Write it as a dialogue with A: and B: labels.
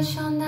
A: I